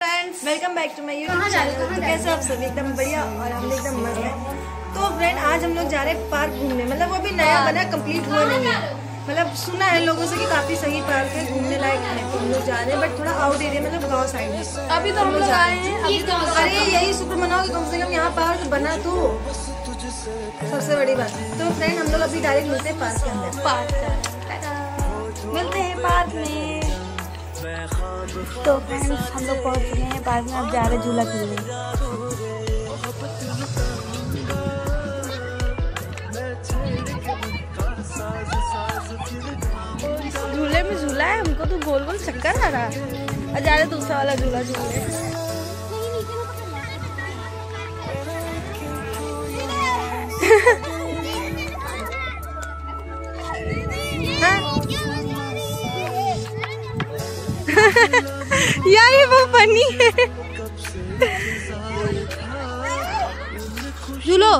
Friends welcome back to my YouTube channel तो कैसे आप सभी? एकदम बढ़िया और हम एकदम मस्त हैं। तो फ्रेंड आज हम लोग जा रहे हैं पार्क घूमने। मतलब वो भी नया बना कंप्लीट हुआ नहीं है। मतलब सुना है लोगों से कि काफ़ी सही पार्क है घूमने लायक है। तो हम लोग जा रहे हैं बट थोड़ा आउट एरिया मतलब गाँव साइड में। अभी तो हम लोग आए हैं। अभी तो अरे यही शुक्र मनाओ कि कम से कम यहाँ पार्क बना तो। सबसे बड़ी बात। तो फ्रेंड हम लोग अभी डायरेक्ट मिलते हैं पार्क के अंदर। पार्क मिलते हैं पार्क में। तो फ्रेंड्स, हम लोग पहुँच गए हैं। पार्क में अब जा रहे झूला खेलने। झूले में झूला है? हमको तो गोल गोल चक्कर आ रहा है। और जा रहे दूसरा वाला झूला, झूले यार ये वो फनी है। झूलो।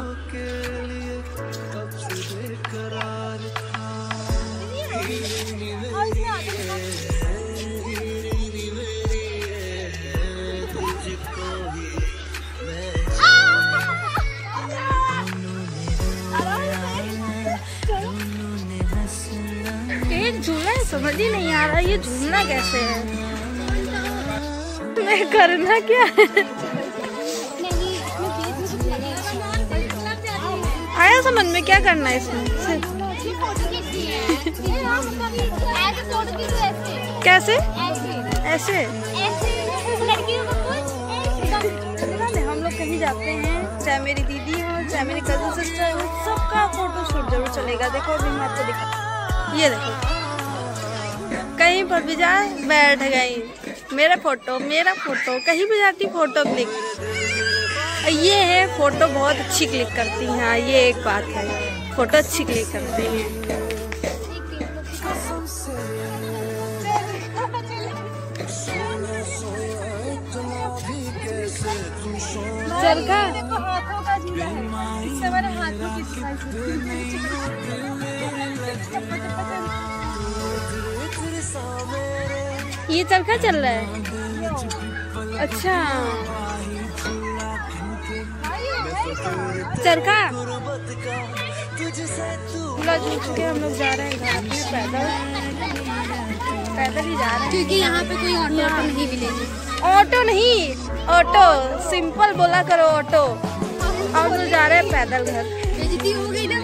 समझ ही नहीं आ रहा, ये झूलना कैसे है? करना क्या? है आया समझ में, क्या करना है इसमें? कैसे? ऐसे। हम लोग कहीं जाते हैं चाहे मेरी दीदी हो, चाहे मेरी कज़न सिस्टर हो, सबका फ़ोटो शूट ज़रूर चलेगा। देखो, अभी मैं आपको दिखा ये देखो। कहीं पर भी जाए, बैठ गई। मेरा फ़ोटो मेरा फ़ोटो, कहीं भी जाती फ़ोटो क्लिक ये है, फ़ोटो बहुत अच्छी क्लिक करती हैं। हाँ ये एक बात है। फ़ोटो अच्छी क्लिक करती हैं। चल का ये चरखा चल रहा है? अच्छा। चरखा? हम लोग जा रहे हैं घर पैदल। पैदल ही जा रहे हैं। क्योंकि यहाँ पे कोई ऑटो नहीं मिलेगी। ऑटो नहीं ऑटो। सिंपल बोला करो ऑटो। हम तो जा रहे हैं पैदल घर। हो गई ना?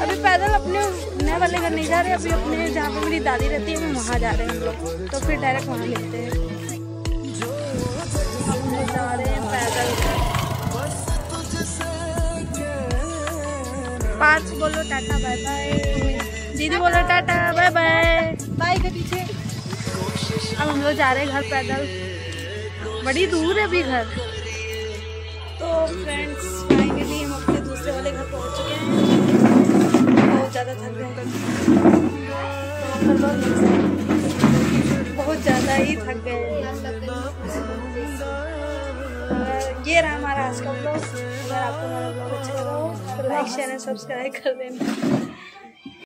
अभी पैदल अपने नए वाले घर नहीं जा रहे अभी अपने जहाँ पे मेरी दादी रहती है हम वहाँ जा रहे हैं। हम लोग तो फिर डायरेक्ट वहाँ मिलते हैं। हम जा रहे हैं पैदल पाँच बोलो टाटा बाय बाय दीदी बोलो टाटा बाय बाय बाइक के पीछे। अब हम लोग जा रहे हैं घर पैदल। बड़ी दूर है अभी घर। तो फ्रेंड्स ज़्यादा थक गए बहुत ज़्यादा ही थक गए ये रहा हमारा आज का ब्लॉग अगर आपको हमारा ब्लॉग अच्छा लगा हो तो लाइक शेयर एंड सब्सक्राइब कर देना।